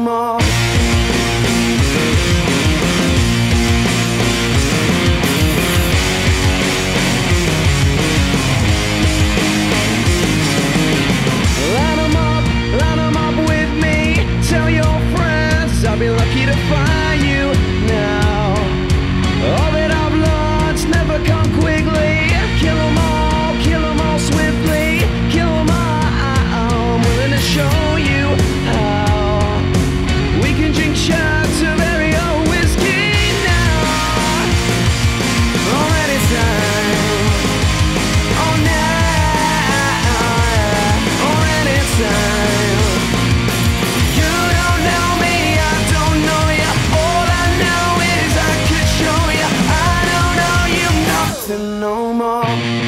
more. missing no more.